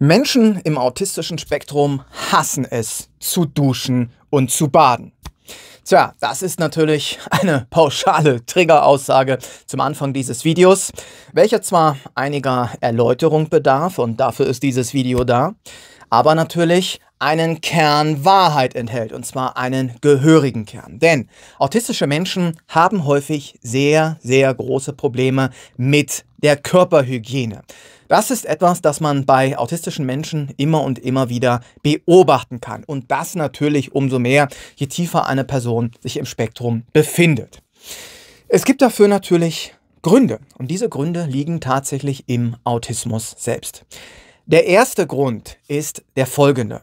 Menschen im autistischen Spektrum hassen es, zu duschen und zu baden. Tja, das ist natürlich eine pauschale Triggeraussage zum Anfang dieses Videos, welcher zwar einiger Erläuterung bedarf und dafür ist dieses Video da, aber natürlich einen Kern Wahrheit enthält, und zwar einen gehörigen Kern. Denn autistische Menschen haben häufig sehr, sehr große Probleme mit der Körperhygiene. Das ist etwas, das man bei autistischen Menschen immer und immer wieder beobachten kann. Und das natürlich umso mehr, je tiefer eine Person sich im Spektrum befindet. Es gibt dafür natürlich Gründe. Und diese Gründe liegen tatsächlich im Autismus selbst. Der erste Grund ist der folgende.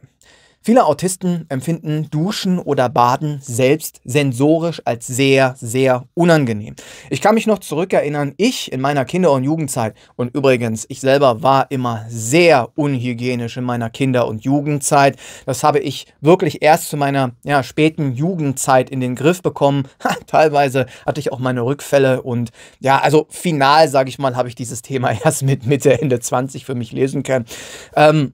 Viele Autisten empfinden Duschen oder Baden selbst sensorisch als sehr, sehr unangenehm. Ich kann mich noch zurückerinnern, ich in meiner Kinder- und Jugendzeit, und übrigens, ich selber war immer sehr unhygienisch in meiner Kinder- und Jugendzeit. Das habe ich wirklich erst zu meiner ja, späten Jugendzeit in den Griff bekommen. teilweise hatte ich auch meine Rückfälle und ja, also final, sage ich mal, habe ich dieses Thema erst mit Mitte, Ende 20 für mich lesen können. Ähm,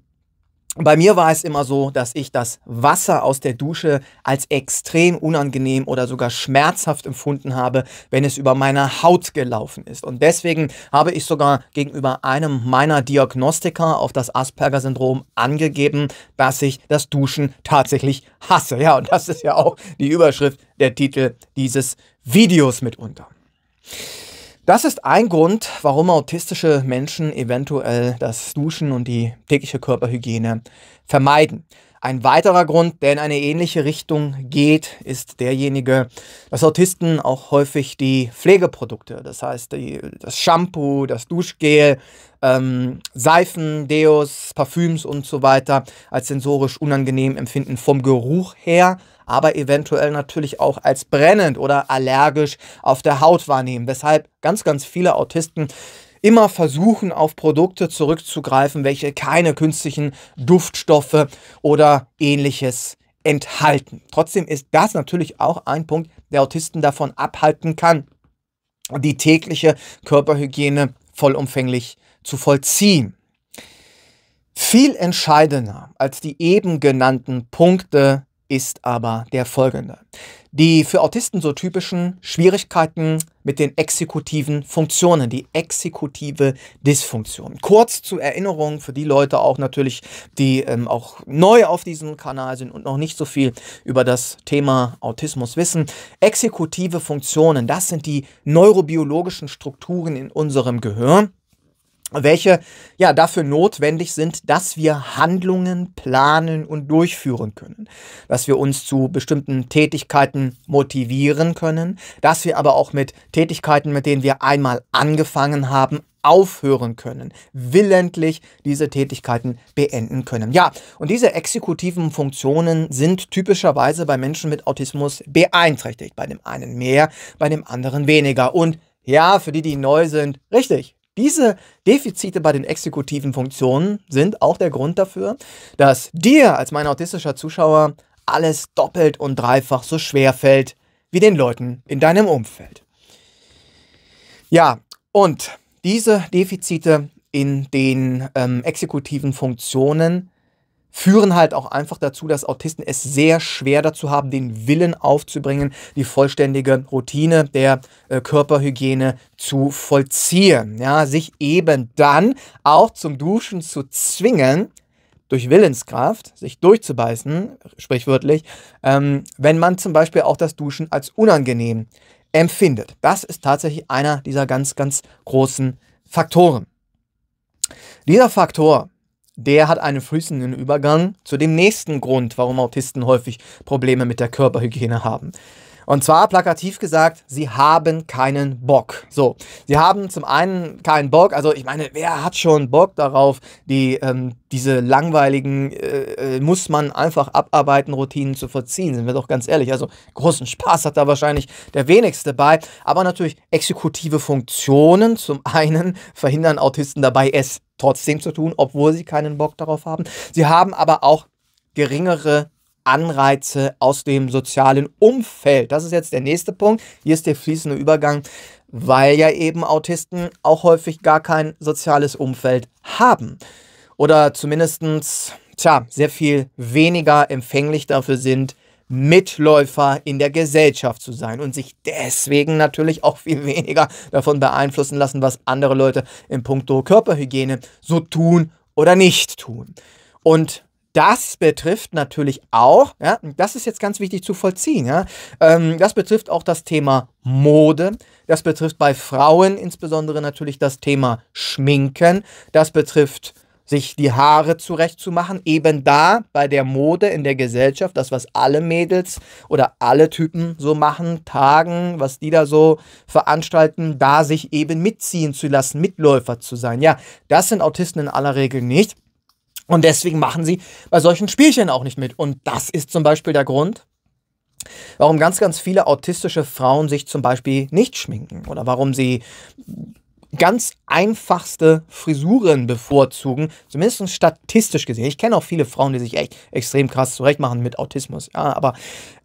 bei mir war es immer so, dass ich das Wasser aus der Dusche als extrem unangenehm oder sogar schmerzhaft empfunden habe, wenn es über meine Haut gelaufen ist. Und deswegen habe ich sogar gegenüber einem meiner Diagnostiker auf das Asperger-Syndrom angegeben, dass ich das Duschen tatsächlich hasse. Ja, und das ist ja auch die Überschrift, der Titel dieses Videos mitunter. Das ist ein Grund, warum autistische Menschen eventuell das Duschen und die tägliche Körperhygiene vermeiden. Ein weiterer Grund, der in eine ähnliche Richtung geht, ist derjenige, dass Autisten auch häufig die Pflegeprodukte, das heißt die, das Shampoo, das Duschgel, ähm, Seifen, Deos, Parfüms und so weiter als sensorisch unangenehm empfinden vom Geruch her aber eventuell natürlich auch als brennend oder allergisch auf der Haut wahrnehmen. Weshalb ganz, ganz viele Autisten immer versuchen, auf Produkte zurückzugreifen, welche keine künstlichen Duftstoffe oder ähnliches enthalten. Trotzdem ist das natürlich auch ein Punkt, der Autisten davon abhalten kann, die tägliche Körperhygiene vollumfänglich zu vollziehen. Viel entscheidender als die eben genannten Punkte ist aber der folgende. Die für Autisten so typischen Schwierigkeiten mit den exekutiven Funktionen, die exekutive Dysfunktion. Kurz zur Erinnerung für die Leute auch natürlich, die ähm, auch neu auf diesem Kanal sind und noch nicht so viel über das Thema Autismus wissen. Exekutive Funktionen, das sind die neurobiologischen Strukturen in unserem Gehirn welche ja dafür notwendig sind, dass wir Handlungen planen und durchführen können, dass wir uns zu bestimmten Tätigkeiten motivieren können, dass wir aber auch mit Tätigkeiten, mit denen wir einmal angefangen haben, aufhören können, willentlich diese Tätigkeiten beenden können. Ja, und diese exekutiven Funktionen sind typischerweise bei Menschen mit Autismus beeinträchtigt, bei dem einen mehr, bei dem anderen weniger. Und ja, für die, die neu sind, richtig, diese Defizite bei den exekutiven Funktionen sind auch der Grund dafür, dass dir als mein autistischer Zuschauer alles doppelt und dreifach so schwer fällt wie den Leuten in deinem Umfeld. Ja, und diese Defizite in den ähm, exekutiven Funktionen führen halt auch einfach dazu, dass Autisten es sehr schwer dazu haben, den Willen aufzubringen, die vollständige Routine der äh, Körperhygiene zu vollziehen. Ja, sich eben dann auch zum Duschen zu zwingen, durch Willenskraft, sich durchzubeißen, sprichwörtlich, ähm, wenn man zum Beispiel auch das Duschen als unangenehm empfindet. Das ist tatsächlich einer dieser ganz, ganz großen Faktoren. Dieser Faktor der hat einen fließenden Übergang zu dem nächsten Grund, warum Autisten häufig Probleme mit der Körperhygiene haben. Und zwar plakativ gesagt, sie haben keinen Bock. So, sie haben zum einen keinen Bock, also ich meine, wer hat schon Bock darauf, die, ähm, diese langweiligen, äh, äh, muss man einfach abarbeiten, Routinen zu verziehen, sind wir doch ganz ehrlich. Also großen Spaß hat da wahrscheinlich der wenigste bei. Aber natürlich exekutive Funktionen zum einen verhindern Autisten dabei, es trotzdem zu tun, obwohl sie keinen Bock darauf haben. Sie haben aber auch geringere Anreize aus dem sozialen Umfeld. Das ist jetzt der nächste Punkt. Hier ist der fließende Übergang, weil ja eben Autisten auch häufig gar kein soziales Umfeld haben. oder zumindestens tja, sehr viel weniger empfänglich dafür sind, Mitläufer in der Gesellschaft zu sein und sich deswegen natürlich auch viel weniger davon beeinflussen lassen, was andere Leute in puncto Körperhygiene so tun oder nicht tun. Und das betrifft natürlich auch, ja, das ist jetzt ganz wichtig zu vollziehen, ja, ähm, das betrifft auch das Thema Mode, das betrifft bei Frauen insbesondere natürlich das Thema Schminken, das betrifft sich die Haare zurechtzumachen, eben da bei der Mode in der Gesellschaft, das, was alle Mädels oder alle Typen so machen, Tagen, was die da so veranstalten, da sich eben mitziehen zu lassen, Mitläufer zu sein. Ja, das sind Autisten in aller Regel nicht. Und deswegen machen sie bei solchen Spielchen auch nicht mit. Und das ist zum Beispiel der Grund, warum ganz, ganz viele autistische Frauen sich zum Beispiel nicht schminken oder warum sie ganz einfachste Frisuren bevorzugen, zumindest statistisch gesehen. Ich kenne auch viele Frauen, die sich echt extrem krass zurechtmachen mit Autismus, ja, aber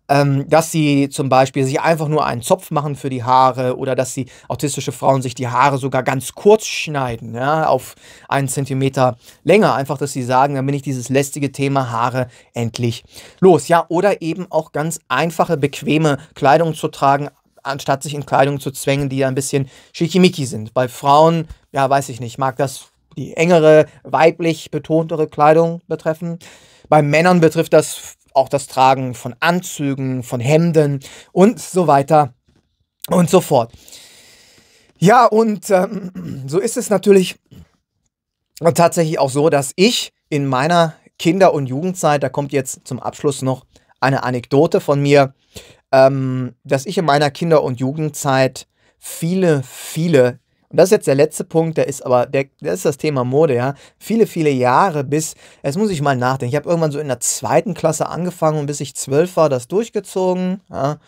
ähm, dass sie zum Beispiel sich einfach nur einen Zopf machen für die Haare oder dass sie autistische Frauen sich die Haare sogar ganz kurz schneiden, ja, auf einen Zentimeter länger. Einfach, dass sie sagen, dann bin ich dieses lästige Thema Haare endlich los. Ja, oder eben auch ganz einfache, bequeme Kleidung zu tragen, anstatt sich in Kleidung zu zwängen, die ein bisschen schickimicki sind. Bei Frauen, ja, weiß ich nicht, mag das die engere, weiblich betontere Kleidung betreffen. Bei Männern betrifft das auch das Tragen von Anzügen, von Hemden und so weiter und so fort. Ja, und ähm, so ist es natürlich tatsächlich auch so, dass ich in meiner Kinder- und Jugendzeit, da kommt jetzt zum Abschluss noch eine Anekdote von mir, ähm, dass ich in meiner Kinder- und Jugendzeit viele, viele, und das ist jetzt der letzte Punkt, der ist aber, der, der ist das Thema Mode, ja, viele, viele Jahre bis, jetzt muss ich mal nachdenken, ich habe irgendwann so in der zweiten Klasse angefangen und bis ich zwölf war, das durchgezogen, ja.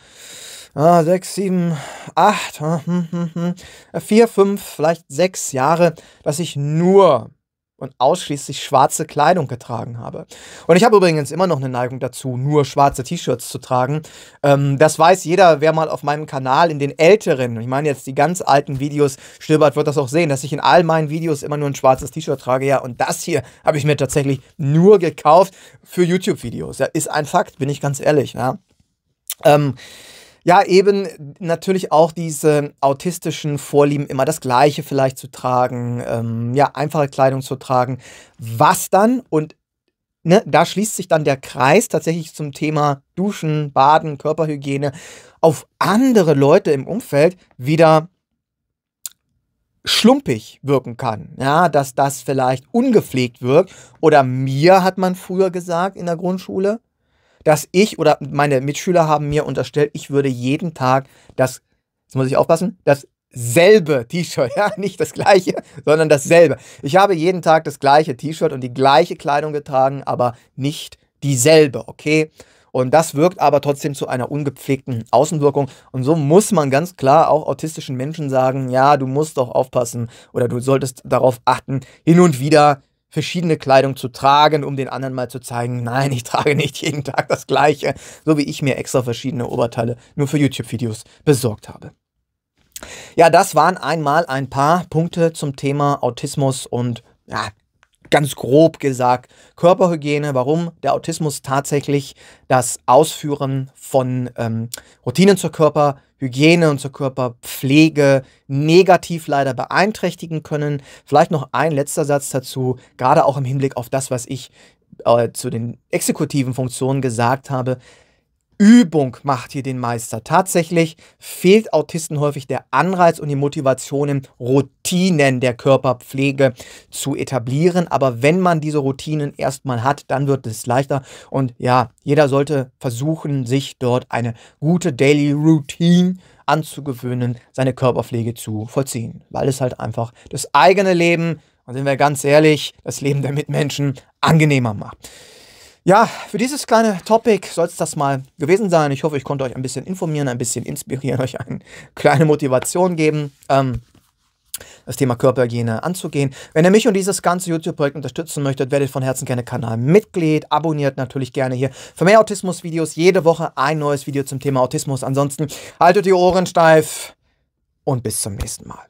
Ah, sechs, sieben, acht, hm, hm, hm, vier, fünf, vielleicht sechs Jahre, dass ich nur und ausschließlich schwarze Kleidung getragen habe. Und ich habe übrigens immer noch eine Neigung dazu, nur schwarze T-Shirts zu tragen. Ähm, das weiß jeder, wer mal auf meinem Kanal in den älteren, ich meine jetzt die ganz alten Videos stöbert, wird das auch sehen, dass ich in all meinen Videos immer nur ein schwarzes T-Shirt trage. Ja, und das hier habe ich mir tatsächlich nur gekauft für YouTube-Videos. Ja, ist ein Fakt, bin ich ganz ehrlich. Ja. Ähm, ja, eben natürlich auch diese autistischen Vorlieben, immer das Gleiche vielleicht zu tragen, ähm, ja, einfache Kleidung zu tragen. Was dann, und ne, da schließt sich dann der Kreis tatsächlich zum Thema Duschen, Baden, Körperhygiene, auf andere Leute im Umfeld wieder schlumpig wirken kann. Ja, dass das vielleicht ungepflegt wirkt. Oder mir hat man früher gesagt in der Grundschule, dass ich oder meine Mitschüler haben mir unterstellt, ich würde jeden Tag das, jetzt muss ich aufpassen, dasselbe T-Shirt, ja, nicht das gleiche, sondern dasselbe. Ich habe jeden Tag das gleiche T-Shirt und die gleiche Kleidung getragen, aber nicht dieselbe, okay? Und das wirkt aber trotzdem zu einer ungepflegten Außenwirkung. Und so muss man ganz klar auch autistischen Menschen sagen, ja, du musst doch aufpassen oder du solltest darauf achten, hin und wieder verschiedene Kleidung zu tragen, um den anderen mal zu zeigen, nein, ich trage nicht jeden Tag das gleiche, so wie ich mir extra verschiedene Oberteile nur für YouTube-Videos besorgt habe. Ja, das waren einmal ein paar Punkte zum Thema Autismus und ja, ganz grob gesagt Körperhygiene, warum der Autismus tatsächlich das Ausführen von ähm, Routinen zur Körperhygiene und zur Körperpflege negativ leider beeinträchtigen können. Vielleicht noch ein letzter Satz dazu, gerade auch im Hinblick auf das, was ich äh, zu den exekutiven Funktionen gesagt habe. Übung macht hier den Meister. Tatsächlich fehlt Autisten häufig der Anreiz und die Motivation, Routinen der Körperpflege zu etablieren. Aber wenn man diese Routinen erstmal hat, dann wird es leichter. Und ja, jeder sollte versuchen, sich dort eine gute Daily Routine anzugewöhnen, seine Körperpflege zu vollziehen. Weil es halt einfach das eigene Leben, und sind wir ganz ehrlich, das Leben der Mitmenschen angenehmer macht. Ja, für dieses kleine Topic soll es das mal gewesen sein. Ich hoffe, ich konnte euch ein bisschen informieren, ein bisschen inspirieren, euch eine kleine Motivation geben. Ähm, das Thema Körperhygiene anzugehen. Wenn ihr mich und dieses ganze YouTube-Projekt unterstützen möchtet, werdet von Herzen gerne Kanalmitglied. Abonniert natürlich gerne hier für mehr Autismus-Videos. Jede Woche ein neues Video zum Thema Autismus. Ansonsten haltet die Ohren steif und bis zum nächsten Mal.